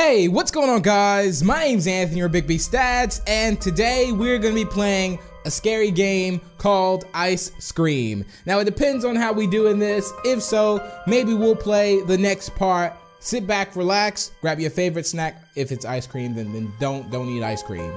Hey, what's going on guys? My name's Anthony or Big B Stats, and today we're gonna be playing a scary game called Ice Scream. Now it depends on how we do in this. If so, maybe we'll play the next part. Sit back, relax, grab your favorite snack. If it's ice cream, then, then don't don't eat ice cream.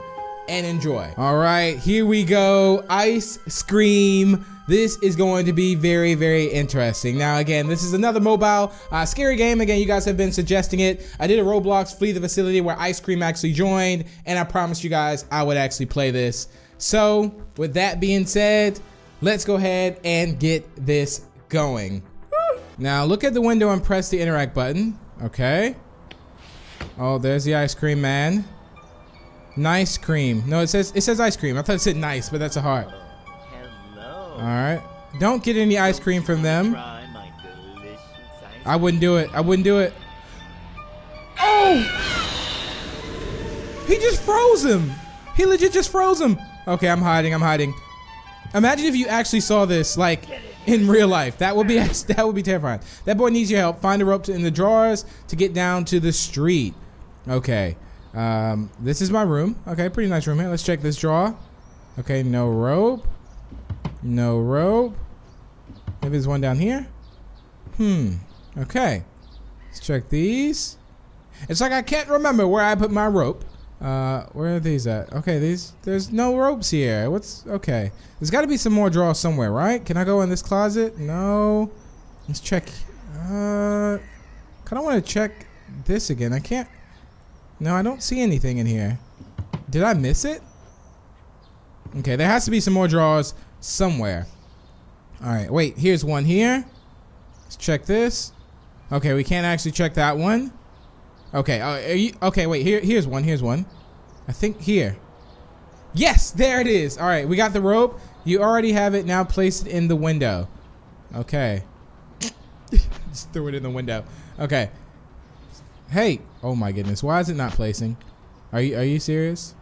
And enjoy. Alright, here we go. Ice Scream. This is going to be very, very interesting. Now, again, this is another mobile uh, scary game. Again, you guys have been suggesting it. I did a Roblox Flee the Facility where Ice Cream actually joined, and I promised you guys I would actually play this. So, with that being said, let's go ahead and get this going. Now, look at the window and press the interact button. Okay. Oh, there's the ice cream man. Nice cream. No, it says it says ice cream. I thought it said nice, but that's a heart. Hello. All right. Don't get any ice cream from them. I wouldn't do it. I wouldn't do it. Oh! He just froze him. He legit just froze him. Okay, I'm hiding. I'm hiding. Imagine if you actually saw this like in real life. That would be that would be terrifying. That boy needs your help. Find the ropes in the drawers to get down to the street. Okay. Um, this is my room. Okay, pretty nice room here. Let's check this drawer. Okay, no rope. No rope. Maybe there's one down here. Hmm. Okay. Let's check these. It's like I can't remember where I put my rope. Uh, where are these at? Okay, these there's no ropes here. What's okay? There's got to be some more drawers somewhere, right? Can I go in this closet? No. Let's check. Uh, kind of want to check this again. I can't. No, I don't see anything in here. Did I miss it? Okay, there has to be some more drawers somewhere. All right, wait. Here's one here. Let's check this. Okay, we can't actually check that one. Okay, uh, are you, okay, wait, here, here's one, here's one. I think here. Yes, there it is. All right, we got the rope. You already have it, now place it in the window. Okay. Just threw it in the window. Okay. Hey, oh my goodness, why is it not placing? Are you, are you serious?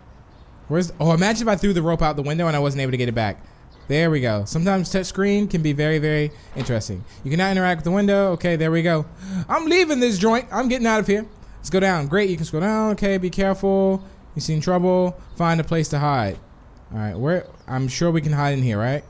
Where's, oh, imagine if I threw the rope out the window and I wasn't able to get it back. There we go. Sometimes touch screen can be very, very interesting. You cannot interact with the window. Okay, there we go. I'm leaving this joint. I'm getting out of here. Let's go down. Great, you can scroll down. Okay, be careful. You seen trouble? Find a place to hide. All right, where? I'm sure we can hide in here, right?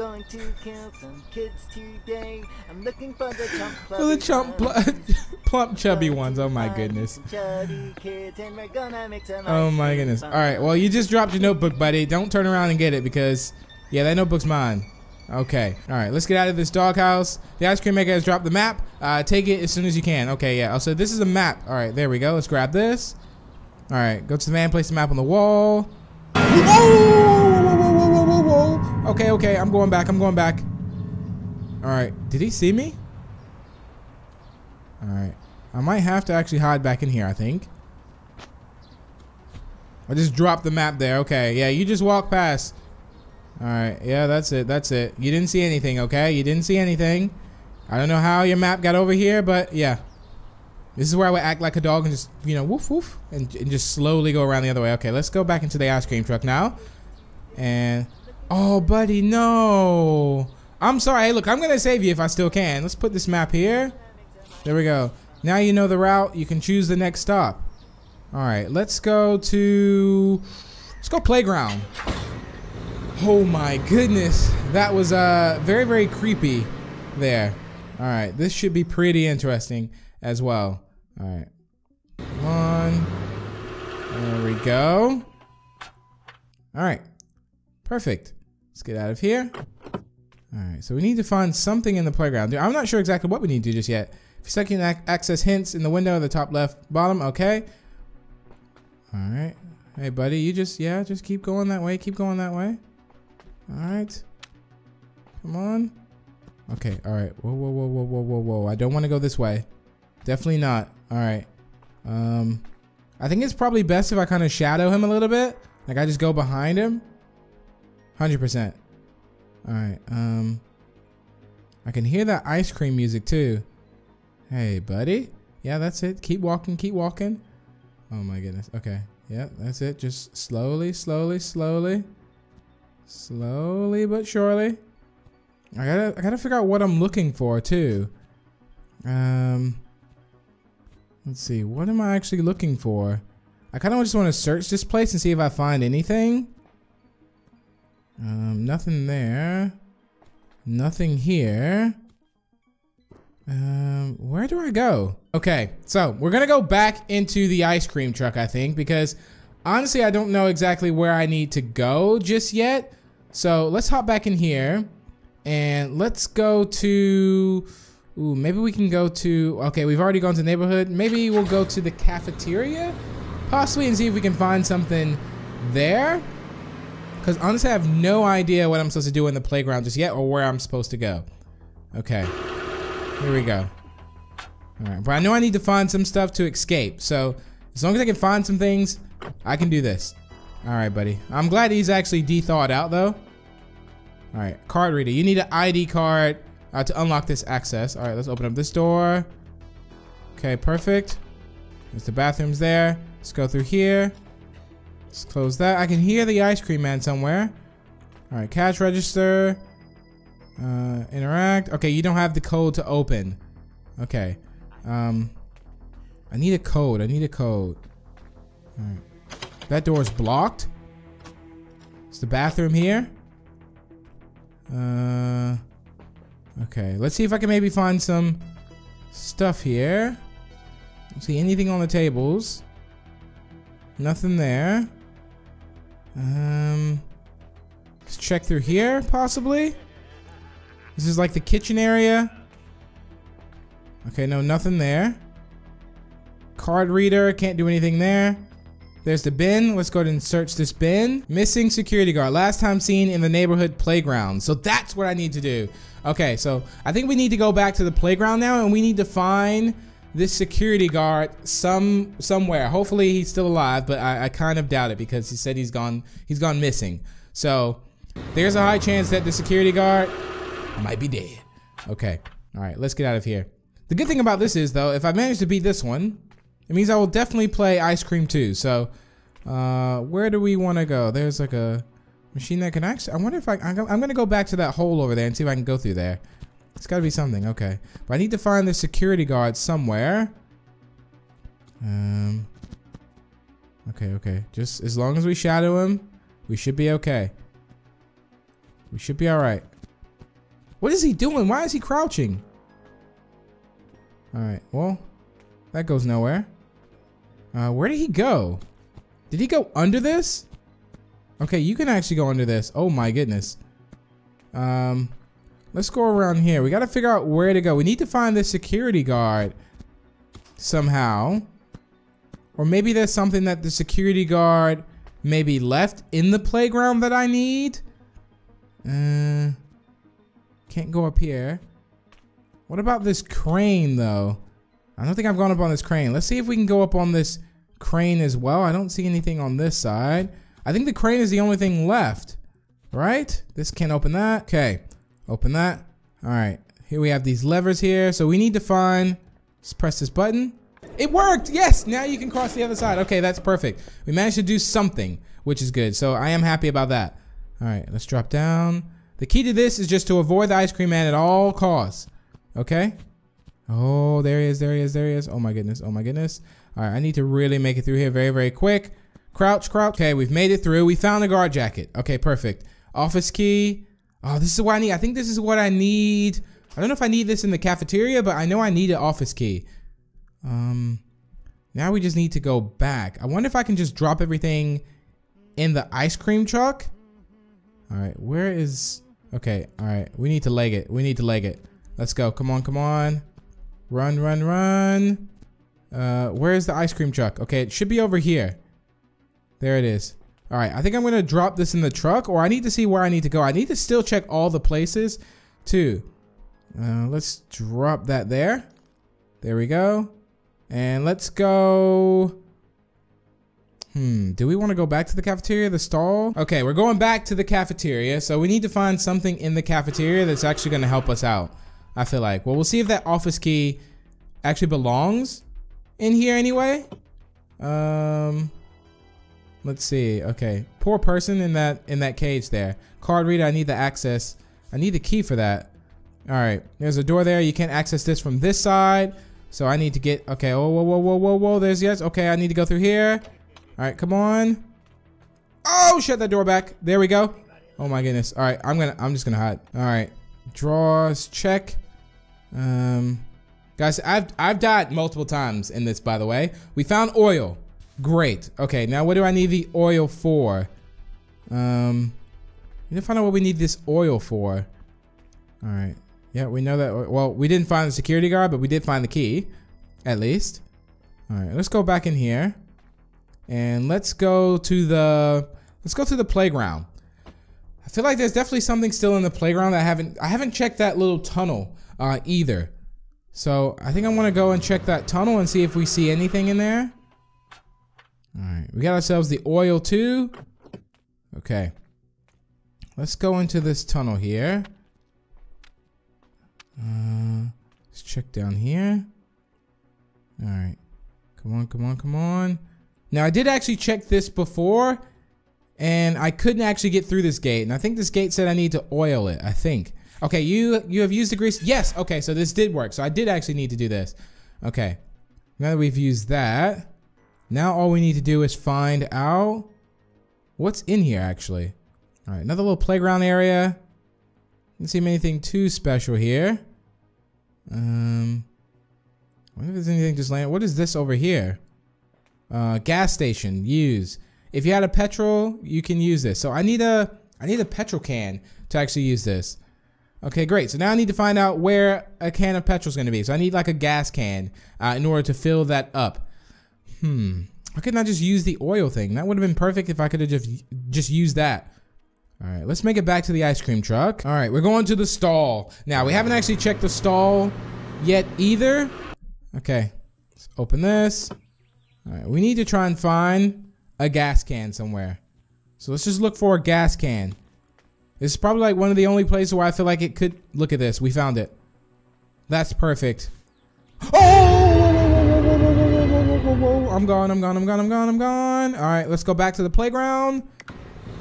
Going to kill some kids today. I'm looking for the chump For the chump, pl plump, chubby ones. Oh my goodness. Chubby kids, and we're gonna make some Oh my goodness. All right, well, you just dropped your notebook, buddy. Don't turn around and get it because, yeah, that notebook's mine. Okay. All right, let's get out of this doghouse. The ice cream maker has dropped the map. Uh, take it as soon as you can. Okay, yeah. Also, this is a map. All right, there we go. Let's grab this. All right, go to the van, place the map on the wall. Whoa, Okay, okay, I'm going back. I'm going back. All right, did he see me? All right, I might have to actually hide back in here. I think. I just dropped the map there. Okay, yeah, you just walk past. All right, yeah, that's it. That's it. You didn't see anything, okay? You didn't see anything. I don't know how your map got over here, but yeah. This is where I would act like a dog and just, you know, woof woof, and, and just slowly go around the other way. Okay, let's go back into the ice cream truck now. And, oh, buddy, no. I'm sorry. Hey, look, I'm going to save you if I still can. Let's put this map here. There we go. Now you know the route. You can choose the next stop. All right, let's go to, let's go playground. Oh my goodness. That was uh very, very creepy there. All right, this should be pretty interesting as well. All right, come on. There we go. All right, perfect. Let's get out of here. All right, so we need to find something in the playground. I'm not sure exactly what we need to do just yet. If you second ac access hints in the window at the top left bottom, okay. All right. Hey, buddy, you just, yeah, just keep going that way. Keep going that way. All right. Come on. Okay, all right. Whoa, whoa, whoa, whoa, whoa, whoa, whoa. I don't want to go this way. Definitely not. All right. Um, I think it's probably best if I kind of shadow him a little bit. Like I just go behind him. 100%. All right. Um, I can hear that ice cream music too. Hey, buddy. Yeah, that's it. Keep walking, keep walking. Oh my goodness. Okay. Yeah, that's it. Just slowly, slowly, slowly. Slowly but surely. I gotta, I gotta figure out what I'm looking for too. Um, let's see. What am I actually looking for? I kind of just want to search this place and see if I find anything. Um, nothing there. Nothing here. Um, where do I go? Okay, so we're gonna go back into the ice cream truck, I think, because honestly, I don't know exactly where I need to go just yet. So let's hop back in here and let's go to, ooh, maybe we can go to, okay, we've already gone to neighborhood. Maybe we'll go to the cafeteria possibly and see if we can find something there. Because honestly, I have no idea what I'm supposed to do in the playground just yet or where I'm supposed to go. Okay. Here we go. Alright, but I know I need to find some stuff to escape. So, as long as I can find some things, I can do this. Alright, buddy. I'm glad he's actually de-thawed out, though. Alright, card reader. You need an ID card uh, to unlock this access. Alright, let's open up this door. Okay, perfect. There's the bathrooms there. Let's go through here. Let's close that. I can hear the ice cream man somewhere. Alright, cash register. Uh, interact. Okay, you don't have the code to open. Okay. Um, I need a code. I need a code. Alright. That door is blocked. It's the bathroom here. Uh, okay. Let's see if I can maybe find some stuff here. See anything on the tables. Nothing there. Um, let's check through here, possibly. This is like the kitchen area. Okay, no, nothing there. Card reader, can't do anything there. There's the bin. Let's go ahead and search this bin. Missing security guard. Last time seen in the neighborhood playground. So that's what I need to do. Okay, so I think we need to go back to the playground now and we need to find this security guard some somewhere. Hopefully he's still alive, but I, I kind of doubt it because he said he's gone he's gone missing. So there's a high chance that the security guard might be dead. Okay. All right, let's get out of here. The good thing about this is though, if I manage to beat this one, it means I will definitely play Ice Scream 2. So, uh, where do we want to go? There's like a machine that can actually, I wonder if I, I'm to go back to that hole over there and see if I can go through there. It's got to be something. Okay. But I need to find the security guard somewhere. Um, okay, okay. Just as long as we shadow him, we should be okay. We should be all right. What is he doing? Why is he crouching? All right. Well, that goes nowhere. Uh, where did he go? Did he go under this? Okay, you can actually go under this. Oh my goodness. Um, let's go around here. We got to figure out where to go. We need to find the security guard somehow. Or maybe there's something that the security guard maybe left in the playground that I need. Uh, can't go up here. What about this crane though? I don't think I've gone up on this crane. Let's see if we can go up on this crane as well. I don't see anything on this side. I think the crane is the only thing left, right? This can't open that. Okay, open that. All right, here we have these levers here. So we need to find, let's press this button. It worked, yes, now you can cross the other side. Okay, that's perfect. We managed to do something, which is good. So I am happy about that. All right, let's drop down. The key to this is just to avoid the ice cream man at all costs. Okay? Oh, there he is, there he is, there he is. Oh my goodness, oh my goodness. All right, I need to really make it through here very, very quick. Crouch, crouch. Okay, we've made it through. We found the guard jacket. Okay, perfect. Office key. Oh, this is what I need. I think this is what I need. I don't know if I need this in the cafeteria, but I know I need an office key. Um, now we just need to go back. I wonder if I can just drop everything in the ice cream truck. All right, where is... Okay, all right. We need to leg it. We need to leg it. Let's go. Come on, come on. Run, run, run. Uh, where is the ice cream truck? Okay, it should be over here. There it is. All right, I think I'm gonna drop this in the truck or I need to see where I need to go. I need to still check all the places too. Uh, let's drop that there. There we go. And let's go. Hmm, do we want to go back to the cafeteria, the stall? Okay, we're going back to the cafeteria. So we need to find something in the cafeteria that's actually gonna help us out. I feel like. Well, we'll see if that office key actually belongs in here anyway. Um, let's see. Okay, poor person in that in that cage there. Card reader. I need the access I need the key for that. All right, there's a door there. You can't access this from this side. So I need to get, okay, whoa, whoa, whoa, whoa, whoa, whoa, there's yes. Okay, I need to go through here. All right, come on. Oh, shut that door back. There we go. Oh my goodness. All right, I'm gonna, I'm just gonna hide. All right, draws, check. Um, guys, I've, I've died multiple times in this, by the way. We found oil. Great. Okay, now what do I need the oil for? Um, we need to find out what we need this oil for. All right. Yeah, we know that. Well, we didn't find the security guard, but we did find the key, at least. All right, let's go back in here, and let's go to the let's go to the playground. I feel like there's definitely something still in the playground that I haven't I haven't checked that little tunnel uh, either. So I think I want to go and check that tunnel and see if we see anything in there. All right, we got ourselves the oil too. Okay, let's go into this tunnel here. Uh, let's check down here. All right. Come on, come on, come on. Now, I did actually check this before, and I couldn't actually get through this gate. And I think this gate said I need to oil it, I think. Okay, you you have used the grease. Yes, okay, so this did work. So I did actually need to do this. Okay. Now that we've used that, now all we need to do is find out what's in here, actually. All right, another little playground area. Didn't seem anything too special here. Um, I wonder if there's anything just laying. What is this over here? Uh, gas station. Use. If you had a petrol, you can use this. So I need a I need a petrol can to actually use this. Okay, great. So now I need to find out where a can of petrol is going to be. So I need like a gas can uh, in order to fill that up. Hmm. I couldn't I just use the oil thing? That would have been perfect if I could have just just used that. All right, let's make it back to the ice cream truck. All right, we're going to the stall. Now, we haven't actually checked the stall yet either. Okay, let's open this. All right, we need to try and find a gas can somewhere. So let's just look for a gas can. This is probably like one of the only places where I feel like it could. Look at this, we found it. That's perfect. Oh! I'm gone, I'm gone, I'm gone, I'm gone, I'm gone. All right, let's go back to the playground.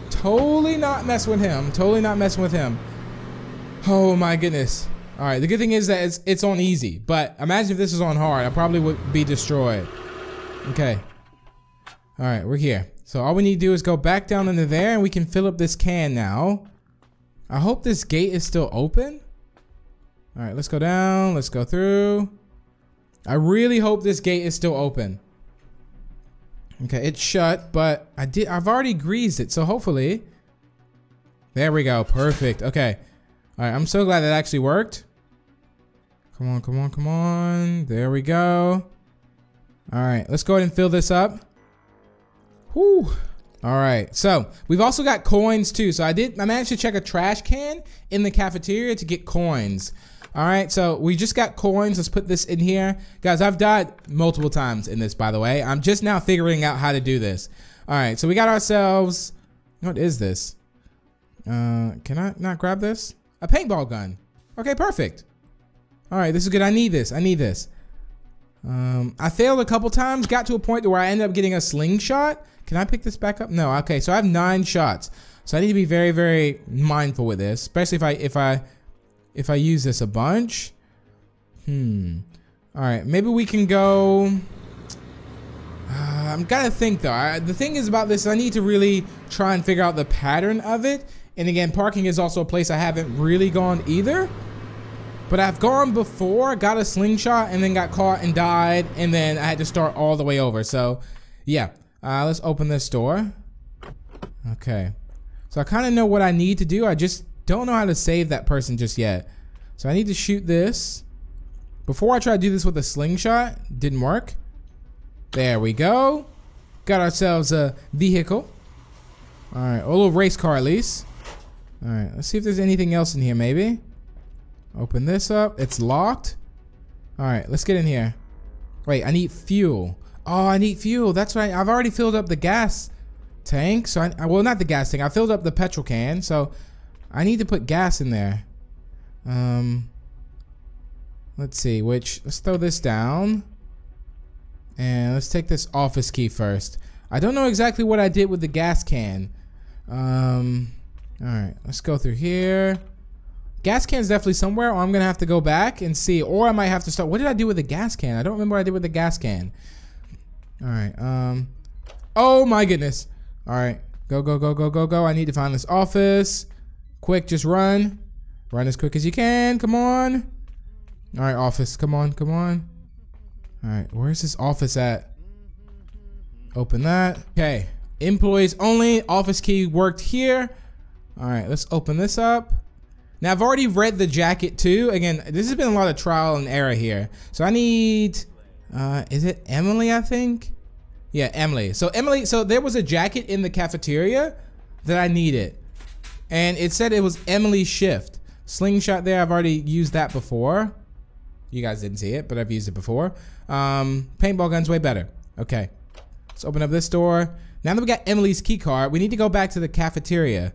Totally not messing with him. Totally not messing with him. Oh my goodness. All right, the good thing is that it's, it's on easy, but imagine if this is on hard. I probably would be destroyed. Okay. All right, we're here. So all we need to do is go back down into there and we can fill up this can now. I hope this gate is still open. All right, let's go down. Let's go through. I really hope this gate is still open. Okay, it's shut, but I did I've already greased it, so hopefully. There we go. Perfect. Okay. Alright, I'm so glad that actually worked. Come on, come on, come on. There we go. Alright, let's go ahead and fill this up. Whew. Alright, so we've also got coins too. So I did I managed to check a trash can in the cafeteria to get coins. All right, so we just got coins. Let's put this in here. Guys, I've died multiple times in this, by the way. I'm just now figuring out how to do this. All right, so we got ourselves, what is this? Uh, can I not grab this? A paintball gun. Okay, perfect. All right, this is good. I need this. I need this. Um, I failed a couple times, got to a point where I ended up getting a slingshot. Can I pick this back up? No, okay, so I have nine shots. So I need to be very, very mindful with this, especially if I, if I, if I use this a bunch. Hmm. All right, maybe we can go. Uh, I'm gotta think though. I, the thing is about this, I need to really try and figure out the pattern of it. And again, parking is also a place I haven't really gone either. But I've gone before, got a slingshot, and then got caught and died, and then I had to start all the way over. So, yeah. Uh, let's open this door. Okay. So I kind of know what I need to do. I just don't know how to save that person just yet. So I need to shoot this. Before I try to do this with a slingshot, didn't work. There we go. Got ourselves a vehicle. All right, a little race car at least. All right, let's see if there's anything else in here maybe. Open this up. It's locked. All right, let's get in here. Wait, I need fuel. Oh, I need fuel. That's right. I've already filled up the gas tank. So I, well, not the gas tank. I filled up the petrol can. So I need to put gas in there. Um, let's see, which, let's throw this down. And let's take this office key first. I don't know exactly what I did with the gas can. Um, all right, let's go through here. Gas can's definitely somewhere, or I'm gonna have to go back and see, or I might have to start. What did I do with the gas can? I don't remember what I did with the gas can. All right. Um. Oh my goodness. All right. Go go go go go go. I need to find this office. Quick, just run. Run as quick as you can. Come on. All right, office. Come on, come on. All right, where's this office at? Open that. Okay. Employees only. Office key worked here. All right, let's open this up. Now I've already read the jacket too. Again, this has been a lot of trial and error here. So I need, uh, is it Emily? I think. Yeah, Emily. So Emily. So there was a jacket in the cafeteria that I needed, and it said it was Emily's shift. Slingshot there. I've already used that before. You guys didn't see it, but I've used it before. Um, paintball gun's way better. Okay. Let's open up this door. Now that we got Emily's key card, we need to go back to the cafeteria.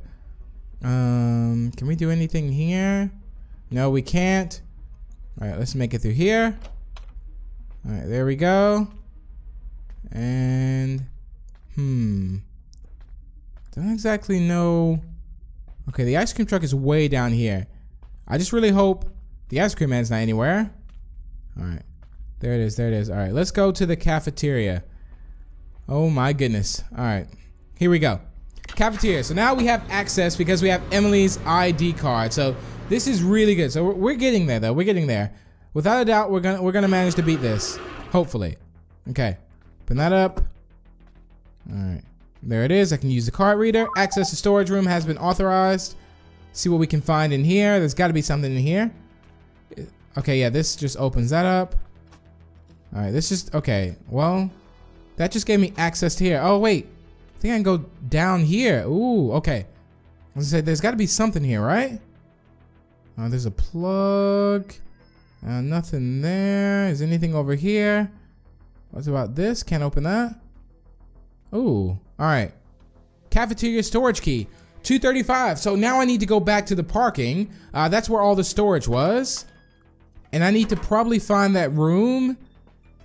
Um, can we do anything here? No, we can't. All right, let's make it through here. All right, there we go. And, hmm. Don't exactly know. Okay, the ice cream truck is way down here. I just really hope the ice cream man's not anywhere. All right, there it is, there it is. All right, let's go to the cafeteria. Oh my goodness. All right, here we go. Cafeteria. So now we have access because we have Emily's ID card. So this is really good. So we're, getting there though. We're getting there. Without a doubt, we're gonna we're gonna manage to beat this. Hopefully. Okay. Open that up. All right. There it is. I can use the card reader. Access to storage room has been authorized. See what we can find in here. There's got to be something in here. Okay, yeah, this just opens that up. All right, this just okay. Well, that just gave me access to here. Oh wait, I think I can go down here. Ooh, okay. I was say there's got to be something here, right? Oh, there's a plug. Uh, nothing there. Is anything over here? What's about this? Can't open that. Ooh, all right. Cafeteria storage key, 235. So now I need to go back to the parking. Uh, that's where all the storage was. And I need to probably find that room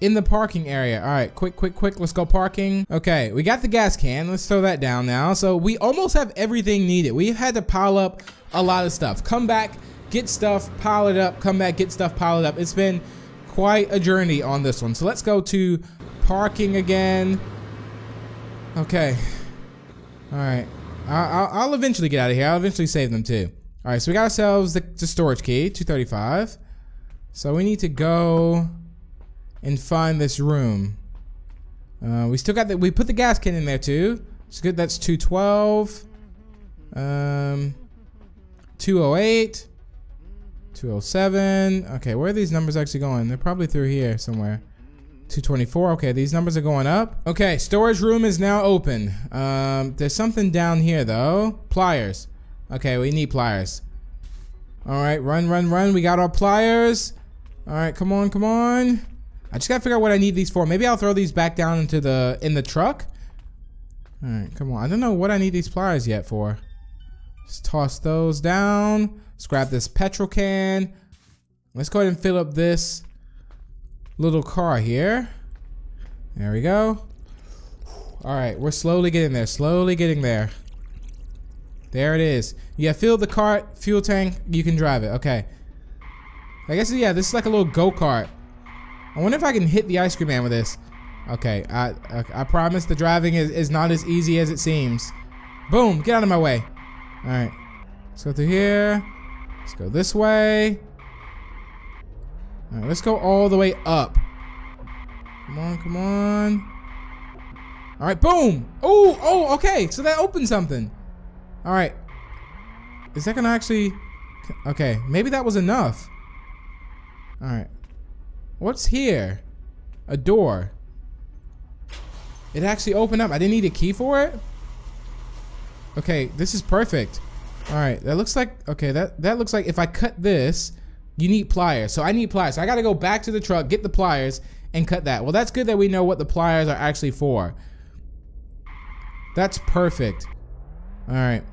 in the parking area. All right, quick, quick, quick. Let's go parking. Okay, we got the gas can. Let's throw that down now. So we almost have everything needed. We've had to pile up a lot of stuff. Come back, get stuff, pile it up. Come back, get stuff, pile it up. It's been quite a journey on this one. So let's go to parking again. Okay. All right. I'll, I'll eventually get out of here. I'll eventually save them too. All right, so we got ourselves the, the storage key, 235. So we need to go and find this room. Uh, we still got that. We put the gas can in there too. It's good. That's 212. Um, 208. 207. Okay, where are these numbers actually going? They're probably through here somewhere. 224. Okay, these numbers are going up. Okay, storage room is now open. Um, there's something down here though. Pliers. Okay, we need pliers. All right, run, run, run. We got our pliers. All right, come on, come on. I just gotta figure out what I need these for. Maybe I'll throw these back down into the in the truck. All right, come on. I don't know what I need these pliers yet for. Just toss those down. Let's grab this petrol can. Let's go ahead and fill up this little car here. There we go. All right, we're slowly getting there. Slowly getting there. There it is. Yeah, fill the cart, fuel tank. You can drive it. Okay. I guess yeah, this is like a little go kart. I wonder if I can hit the ice cream man with this. Okay, I I, I promise the driving is, is not as easy as it seems. Boom, get out of my way. All right, let's go through here. Let's go this way. All right, let's go all the way up. Come on, come on. All right, boom. Oh, oh, okay. So that opened something. All right. Is that gonna actually? Okay, maybe that was enough. All right. What's here? A door. It actually opened up. I didn't need a key for it? Okay, this is perfect. All right, that looks like, okay, that, that looks like if I cut this, you need pliers. So I need pliers. So I gotta go back to the truck, get the pliers, and cut that. Well, that's good that we know what the pliers are actually for. That's perfect. All right.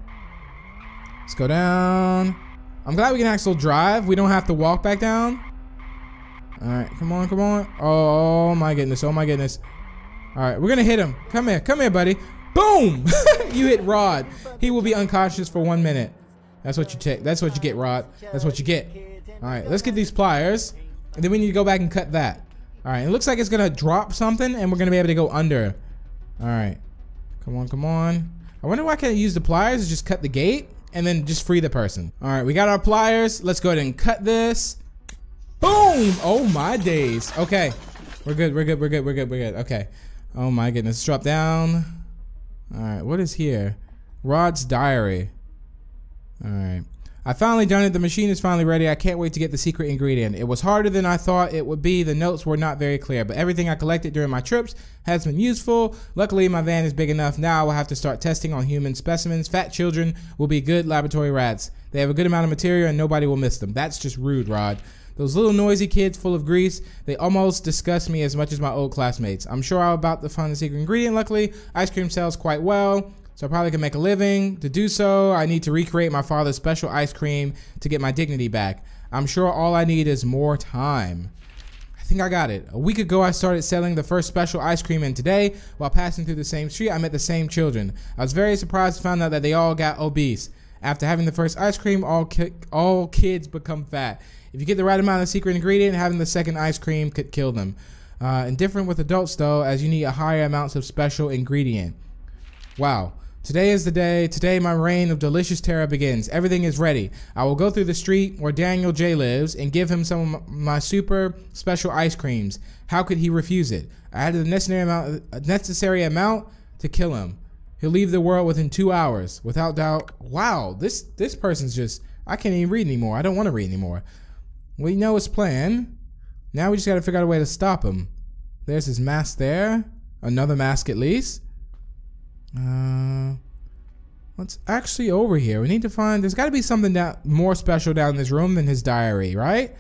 Let's go down. I'm glad we can actually drive. We don't have to walk back down. All right, come on, come on. Oh, my goodness, oh my goodness. All right, we're gonna hit him. Come here, come here, buddy. Boom! you hit Rod. He will be unconscious for one minute. That's what you take. That's what you get, Rod. That's what you get. All right, let's get these pliers, and then we need to go back and cut that. All right, it looks like it's gonna drop something, and we're gonna be able to go under. All right, come on, come on. I wonder why I can't use the pliers to just cut the gate and then just free the person. All right, we got our pliers. Let's go ahead and cut this. Boom! Oh my days. Okay, we're good. We're good. We're good. We're good. We're good. Okay. Oh my goodness. Drop down. All right, what is here? Rod's diary. All right. I finally done it. The machine is finally ready. I can't wait to get the secret ingredient. It was harder than I thought it would be. The notes were not very clear, but everything I collected during my trips has been useful. Luckily, my van is big enough. Now I will have to start testing on human specimens. Fat children will be good laboratory rats. They have a good amount of material and nobody will miss them. That's just rude, Rod. Those little noisy kids full of grease, they almost disgust me as much as my old classmates. I'm sure I'm about to find the secret ingredient. Luckily, ice cream sells quite well. So I probably can make a living. To do so, I need to recreate my father's special ice cream to get my dignity back. I'm sure all I need is more time. I think I got it. A week ago, I started selling the first special ice cream, and today, while passing through the same street, I met the same children. I was very surprised to find out that they all got obese. After having the first ice cream, all ki all kids become fat. If you get the right amount of secret ingredient, having the second ice cream could kill them. Uh, and different with adults though, as you need a higher amounts of special ingredient. Wow. Today is the day. Today, my reign of delicious terror begins. Everything is ready. I will go through the street where Daniel J lives and give him some of my super special ice creams. How could he refuse it? I had the necessary amount, necessary amount to kill him. He'll leave the world within two hours, without doubt. Wow, this this person's just. I can't even read anymore. I don't want to read anymore. We know his plan. Now we just got to figure out a way to stop him. There's his mask there. Another mask at least. Uh, what's actually over here? We need to find. There's got to be something down more special down in this room than his diary, right?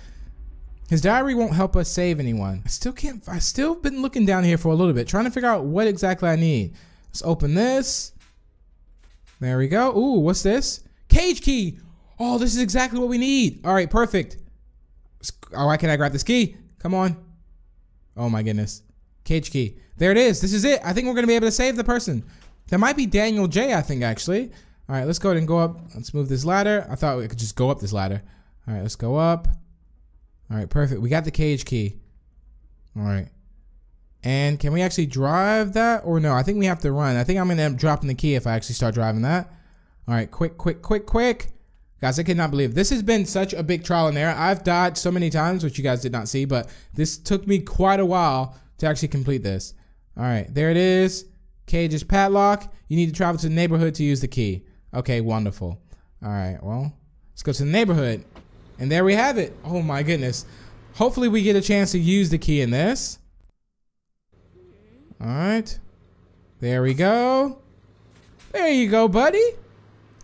His diary won't help us save anyone. I still can't. I still been looking down here for a little bit, trying to figure out what exactly I need. Let's open this. There we go. Ooh, what's this? Cage key. Oh, this is exactly what we need. All right, perfect. Oh, why can't I grab this key? Come on. Oh my goodness. Cage key. There it is. This is it. I think we're going to be able to save the person. That might be Daniel J, I think, actually. All right, let's go ahead and go up. Let's move this ladder. I thought we could just go up this ladder. All right, let's go up. All right, perfect. We got the cage key. All right. And can we actually drive that or no? I think we have to run. I think I'm going to end up dropping the key if I actually start driving that. All right, quick, quick, quick, quick. Guys, I cannot believe this has been such a big trial and error. I've died so many times, which you guys did not see, but this took me quite a while to actually complete this. All right, there it is. Cage is padlock. You need to travel to the neighborhood to use the key. Okay, wonderful. All right, well, let's go to the neighborhood. And there we have it. Oh my goodness. Hopefully we get a chance to use the key in this. All right. There we go. There you go, buddy.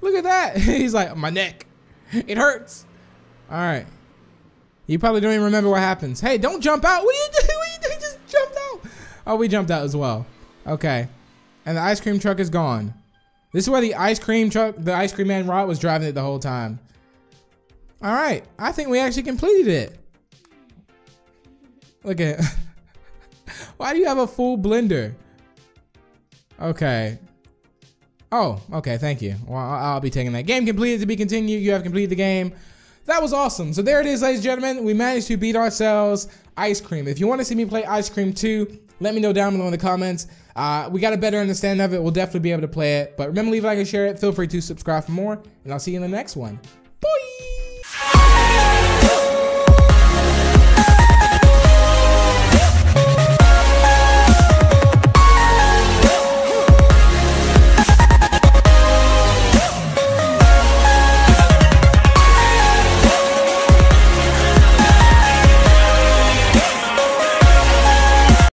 Look at that. He's like, my neck. It hurts. All right. You probably don't even remember what happens. Hey, don't jump out. What are you doing? What are you doing? Just jumped out. Oh, we jumped out as well. Okay. And the ice cream truck is gone. This is where the ice cream truck, the ice cream man Rod was driving it the whole time. All right. I think we actually completed it. Look at Why do you have a full blender? Okay. Oh, okay, thank you. Well, I'll be taking that. Game completed to be continued. You have completed the game. That was awesome. So there it is, ladies and gentlemen. We managed to beat ourselves Ice Scream. If you want to see me play Ice Scream 2, let me know down below in the comments. Uh, we got a better understanding of it. We'll definitely be able to play it. But remember, leave a like and share it. Feel free to subscribe for more. And I'll see you in the next one.